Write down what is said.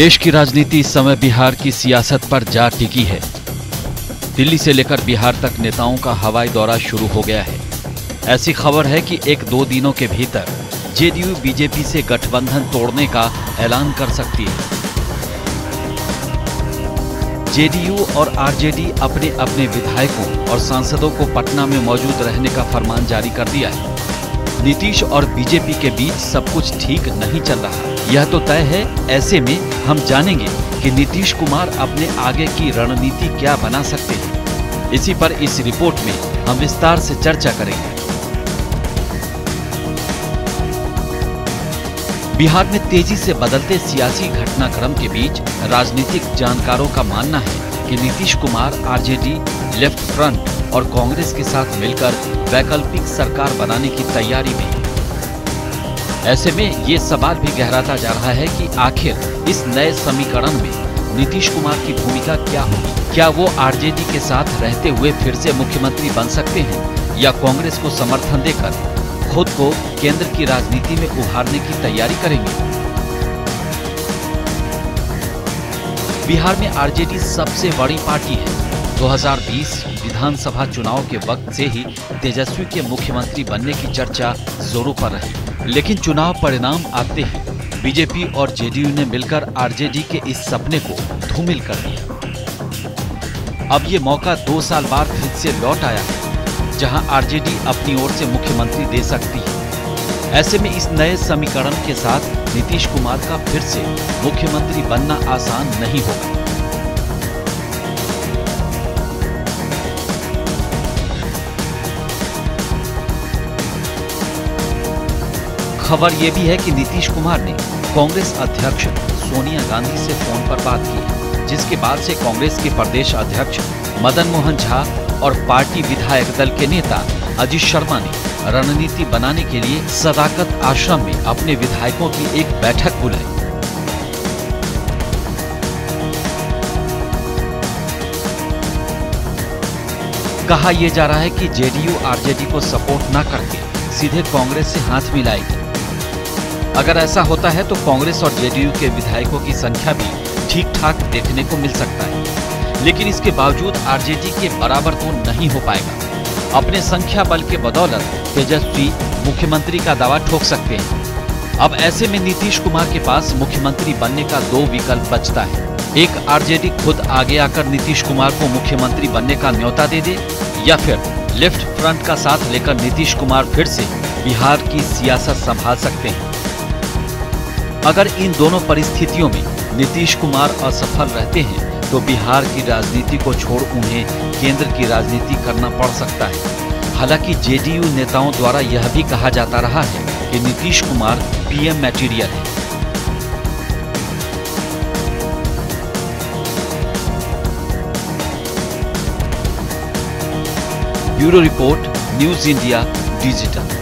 देश की राजनीति इस समय बिहार की सियासत पर जा टिकी है। दिल्ली से लेकर बिहार तक नेताओं का हवाई दौरा शुरू हो गया है। ऐसी खबर है कि एक दो दिनों के भीतर जेडीयू बीजेपी से गठबंधन तोड़ने का ऐलान कर सकती है। जेडीयू और आरजेडी अपने अपने विधायकों और सांसदों को पटना में मौजूद रहने का फरमान जारी कर दिया है। नीतीश और बीजेपी के बीच सब कुछ ठीक नहीं चल रहा। यह तो तय है, ऐसे में हम जानेंगे कि नीतीश कुमार अपने आगे की रणनीति क्या बना सकते हैं। इसी पर इस रिपोर्ट में हम विस्तार से चर्चा करेंगे। बिहार में तेज़ी से बदलते सियासी घटनाक्रम के बीच राजनीतिक जानकारों का मानना है कि Nitish Kumar RJD, left front और कांग्रेस के साथ मिलकर वैकल्पिक सरकार बनाने की तैयारी में। ऐसे में ये सवाल भी गहराता जा रहा है कि आखिर इस नए समीकरण में नीतीश कुमार की भूमिका क्या होगी? क्या वो आरजेडी के साथ रहते हुए फिर से मुख्यमंत्री बन सकते हैं या कांग्रेस को समर्थन देकर खुद को केंद्र की राजनीति में उभारने की तैयारी करेंगे? बिहार में आरजेडी सबसे बड़ी पार्टी है। 2020 विधानसभा चुनाव के वक्त से ही तेजस्वी के मुख्यमंत्री बनने की चर्चा जोरों पर रही। लेकिन चुनाव परिणाम आते ही। बीजेपी और जेडीयू ने मिलकर आरजेडी के इस सपने को धूमिल कर दिया। अब ये मौका दो साल बाद फिर से लौट आया है, जहाँ आरजेडी अपनी ओर से मुख्यमंत्री दे सकती है। ऐसे में इस नए समीकरण के साथ नीतीश कुमार का फिर से मुख्यमंत्री बनना आसान नहीं होगा। खबर यह भी है कि नीतीश कुमार ने कांग्रेस अध्यक्ष सोनिया गांधी से फ़ोन पर बात की, जिसके बाद से कांग्रेस के प्रदेश अध्यक्ष मदन मोहन झा और पार्टी विधायक दल के नेता अजीत शर्मा ने रणनीति बनाने के लिए सदाकत आश्रम में अपने विधायकों की एक बैठक बुलाई। कहा यह जा रहा है कि जेडीयू, आरजेडी को सपोर्ट न करके सीधे कांग्रेस से हाथ मिलाएगी। अगर ऐसा होता है तो कांग्रेस और जेडीयू के विधायकों की संख्या भी ठीक ठाक देखने को मिल सकता है। लेकिन इसके बावजूद आरजेडी के बराबर तो नहीं हो पाएगा। अपने संख्या बल के बदौलत तेजस्वी मुख्यमंत्री का दावा ठोक सकते हैं। अब ऐसे में नीतीश कुमार के पास मुख्यमंत्री बनने का दो विकल्प बचता है। एक, आरजेडी खुद आगे आकर नीतीश कुमार को मुख्यमंत्री बनने का न्योता दे दे, या फिर लेफ़्ट फ्रंट का साथ लेकर नीतीश कुमार फिर से बिहार की सियासत संभाल सकते हैं। अगर इन दोनों परिस्थितियों में नीतीश कुमार असफल रहते हैं तो बिहार की राजनीति को छोड़ उन्हें केंद्र की राजनीति करना पड़ सकता है। हालाँकि जेडीयू नेताओं द्वारा यह भी कहा जाता रहा है कि नीतीश कुमार पीएम मटेरियल है। Bureau report, news India, digital.